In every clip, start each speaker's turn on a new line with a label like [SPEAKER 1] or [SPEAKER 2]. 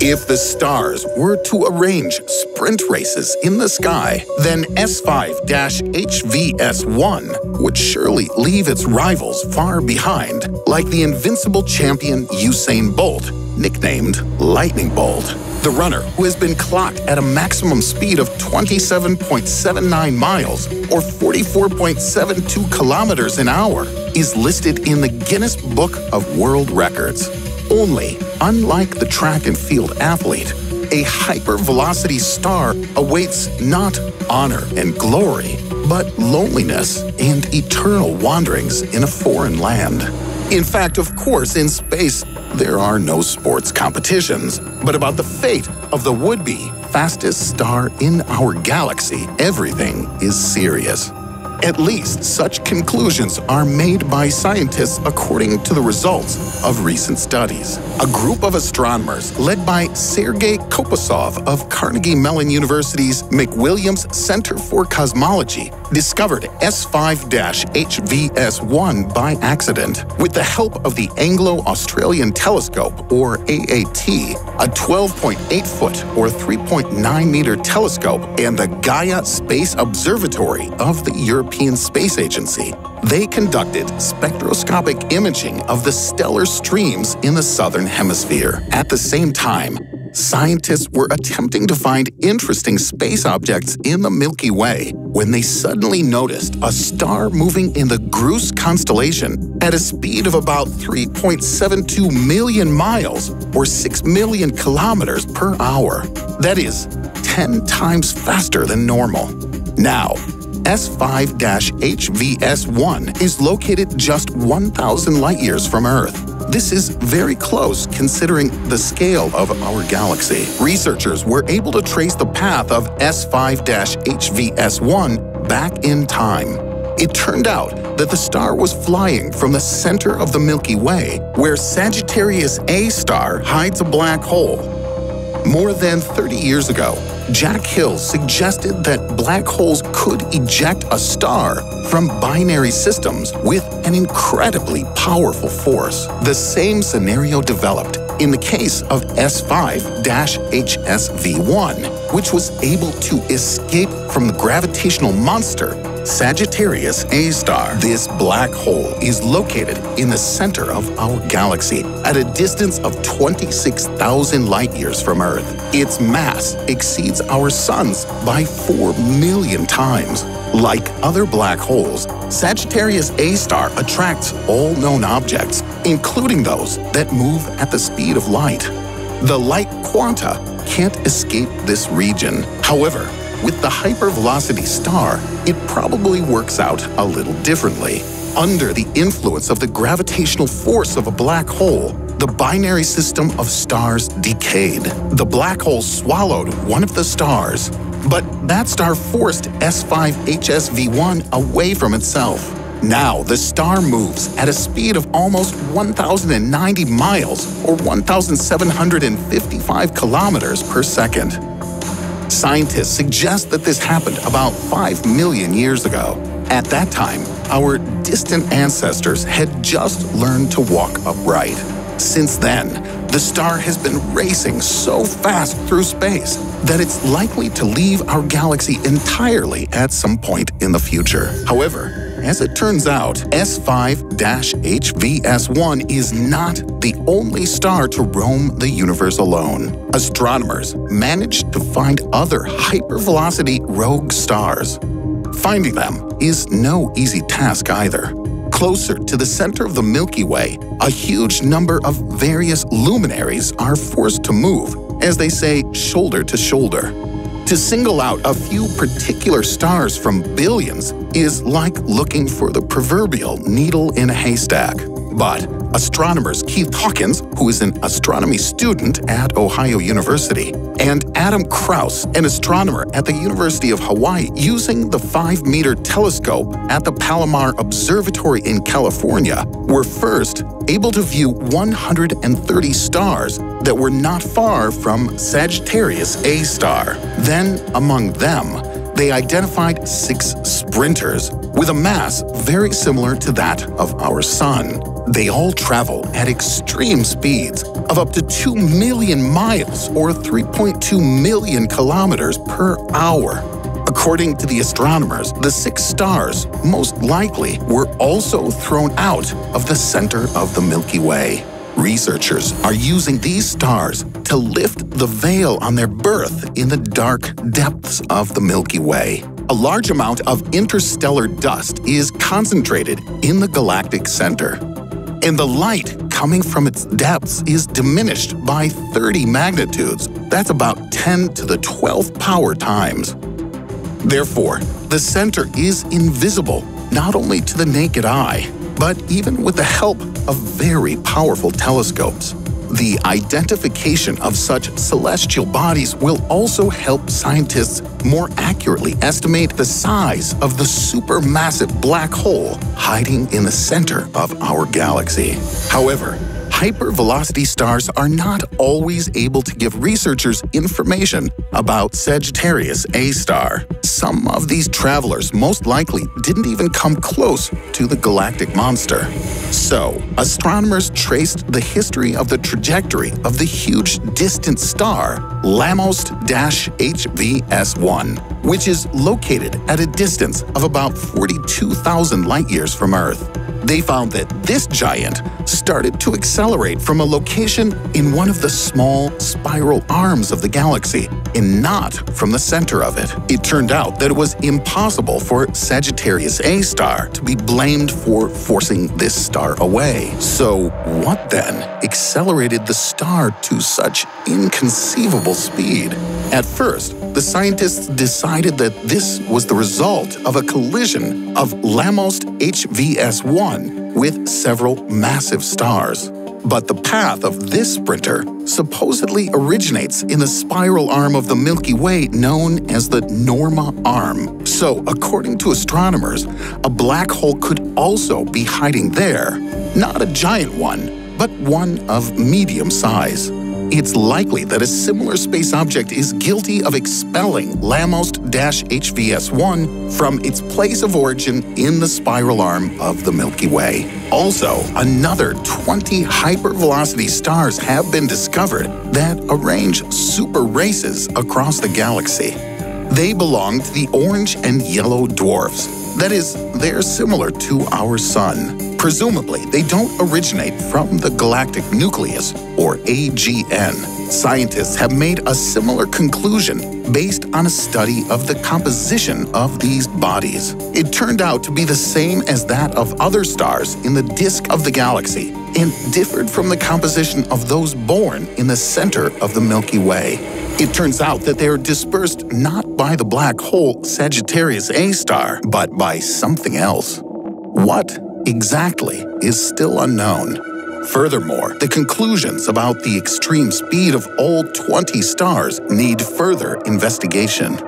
[SPEAKER 1] If the stars were to arrange sprint races in the sky, then S5-HVS1 would surely leave its rivals far behind, like the invincible champion Usain Bolt, nicknamed Lightning Bolt. The runner, who has been clocked at a maximum speed of 27.79 miles or 44.72 kilometers an hour, is listed in the Guinness Book of World Records. Only, unlike the track and field athlete, a hypervelocity star awaits not honor and glory, but loneliness and eternal wanderings in a foreign land. In fact, of course, in space, there are no sports competitions. But about the fate of the would be fastest star in our galaxy, everything is serious. At least such conclusions are made by scientists according to the results of recent studies. A group of astronomers led by Sergei Koposov of Carnegie Mellon University's McWilliams Center for Cosmology discovered S5-HVS1 by accident with the help of the Anglo-Australian Telescope, or AAT, a 12.8-foot or 3.9-meter telescope, and the Gaia Space Observatory of the European European Space Agency, they conducted spectroscopic imaging of the stellar streams in the southern hemisphere. At the same time, scientists were attempting to find interesting space objects in the Milky Way when they suddenly noticed a star moving in the Grus constellation at a speed of about 3.72 million miles or 6 million kilometers per hour. That is 10 times faster than normal. Now, S5-HVS1 is located just 1,000 light-years from Earth. This is very close considering the scale of our galaxy. Researchers were able to trace the path of S5-HVS1 back in time. It turned out that the star was flying from the center of the Milky Way, where Sagittarius A star hides a black hole. More than 30 years ago, Jack Hills suggested that black holes could eject a star from binary systems with an incredibly powerful force. The same scenario developed in the case of S5-HVS1, which was able to escape from the gravitational monster Sagittarius A star. This black hole is located in the center of our galaxy at a distance of 26,000 light years from Earth. Its mass exceeds our sun's by 4 million times. Like other black holes, Sagittarius A star attracts all known objects, including those that move at the speed of light. The light quanta can't escape this region. However, with the hypervelocity star, it probably works out a little differently. Under the influence of the gravitational force of a black hole, the binary system of stars decayed. The black hole swallowed one of the stars, but that star forced S5-HVS1 away from itself. Now, the star moves at a speed of almost 1,090 miles or 1,755 kilometers per second. Scientists suggest that this happened about 5 million years ago. At that time, our distant ancestors had just learned to walk upright. Since then, the star has been racing so fast through space that it's likely to leave our galaxy entirely at some point in the future. However, as it turns out, S5-HVS1 is not the only star to roam the universe alone. Astronomers managed to find other hypervelocity rogue stars. Finding them is no easy task either. Closer to the center of the Milky Way, a huge number of various luminaries are forced to move, as they say, shoulder to shoulder. To single out a few particular stars from billions is like looking for the proverbial needle in a haystack. But astronomers Keith Hawkins, who is an astronomy student at Ohio University, and Adam Krause, an astronomer at the University of Hawaii, using the 5-meter telescope at the Palomar Observatory in California, were first able to view 130 stars that were not far from Sagittarius A star. Then, among them, they identified six sprinters with a mass very similar to that of our Sun. They all travel at extreme speeds, of up to 2 million miles or 3.2 million kilometers per hour. According to the astronomers, the six stars most likely were also thrown out of the center of the Milky Way. Researchers are using these stars to lift the veil on their birth in the dark depths of the Milky Way. A large amount of interstellar dust is concentrated in the galactic center, and the light coming from its depths is diminished by 30 magnitudes. That's about 10 to the 12th power times. Therefore, the center is invisible not only to the naked eye, but even with the help of very powerful telescopes. The identification of such celestial bodies will also help scientists more accurately estimate the size of the supermassive black hole hiding in the center of our galaxy. However, hypervelocity stars are not always able to give researchers information about Sagittarius A star. Some of these travelers most likely didn't even come close to the galactic monster. So, astronomers traced the history of the trajectory of the huge distant star LAMOST-HVS1, which is located at a distance of about 42,000 light years from Earth. They found that this giant started to accelerate from a location in one of the small spiral arms of the galaxy and not from the center of it. It turned out that it was impossible for Sagittarius A star to be blamed for forcing this star away. So, what then accelerated the star to such inconceivable speed? At first, the scientists decided that this was the result of a collision of Lamost HVS1 with several massive stars. But the path of this sprinter supposedly originates in the spiral arm of the Milky Way known as the Norma Arm. So, according to astronomers, a black hole could also be hiding there. Not a giant one, but one of medium size. It's likely that a similar space object is guilty of expelling LAMOST-HVS1 from its place of origin in the spiral arm of the Milky Way. Also, another 20 hypervelocity stars have been discovered that arrange super races across the galaxy. They belong to the orange and yellow dwarfs. That is, they're similar to our Sun. Presumably, they don't originate from the galactic nucleus, or AGN. Scientists have made a similar conclusion based on a study of the composition of these bodies. It turned out to be the same as that of other stars in the disk of the galaxy and differed from the composition of those born in the center of the Milky Way. It turns out that they are dispersed not by the black hole Sagittarius A star, but by something else. What exactly is still unknown. Furthermore, the conclusions about the extreme speed of all 20 stars need further investigation.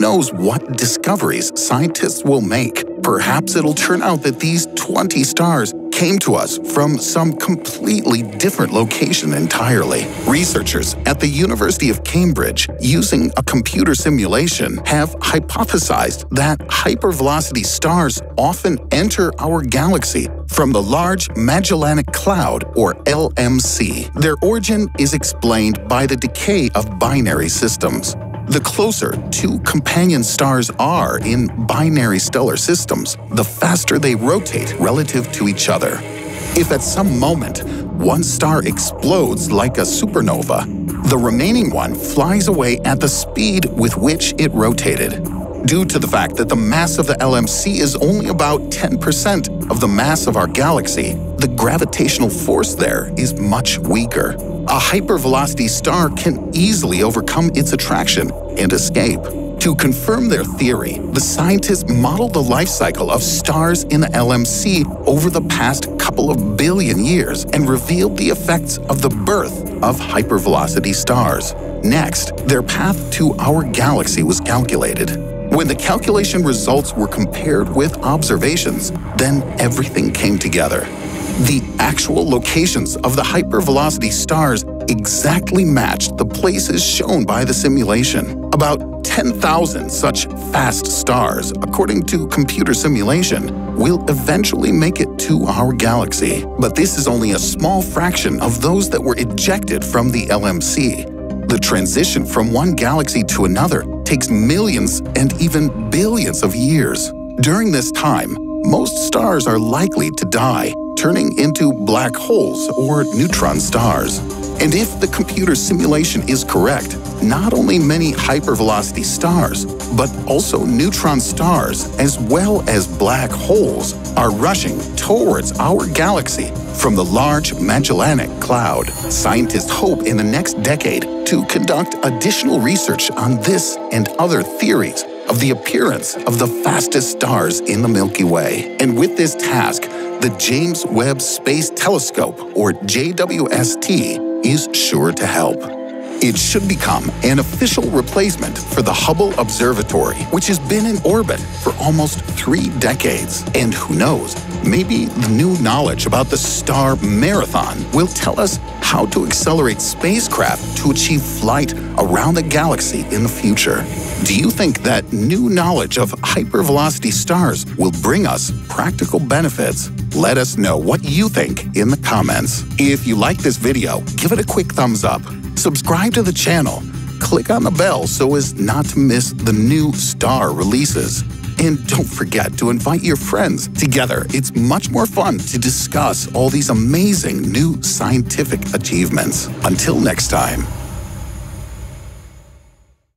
[SPEAKER 1] Knows what discoveries scientists will make. Perhaps it'll turn out that these 20 stars came to us from some completely different location entirely. Researchers at the University of Cambridge, using a computer simulation, have hypothesized that hypervelocity stars often enter our galaxy from the Large Magellanic Cloud, or LMC. Their origin is explained by the decay of binary systems. The closer two companion stars are in binary stellar systems, the faster they rotate relative to each other. If at some moment one star explodes like a supernova, the remaining one flies away at the speed with which it rotated. Due to the fact that the mass of the LMC is only about 10% of the mass of our galaxy, the gravitational force there is much weaker a hypervelocity star can easily overcome its attraction and escape. To confirm their theory, the scientists modeled the life cycle of stars in the LMC over the past couple of billion years and revealed the effects of the birth of hypervelocity stars. Next, their path to our galaxy was calculated. When the calculation results were compared with observations, then everything came together. The actual locations of the hypervelocity stars exactly matched the places shown by the simulation. About 10,000 such fast stars, according to computer simulation, will eventually make it to our galaxy. But this is only a small fraction of those that were ejected from the LMC. The transition from one galaxy to another takes millions and even billions of years. During this time, most stars are likely to die, turning into black holes or neutron stars. And if the computer simulation is correct, not only many hypervelocity stars, but also neutron stars, as well as black holes, are rushing towards our galaxy from the Large Magellanic Cloud. Scientists hope in the next decade to conduct additional research on this and other theories of the appearance of the fastest stars in the Milky Way. And with this task, the James Webb Space Telescope, or JWST, is sure to help. It should become an official replacement for the Hubble Observatory, which has been in orbit for almost three decades. And who knows, maybe the new knowledge about the star marathon will tell us how to accelerate spacecraft to achieve flight around the galaxy in the future. Do you think that new knowledge of hypervelocity stars will bring us practical benefits? Let us know what you think in the comments. If you like this video, give it a quick thumbs up subscribe to the channel, click on the bell so as not to miss the new star releases. And don't forget to invite your friends. Together, it's much more fun to discuss all these amazing new scientific achievements. Until next time.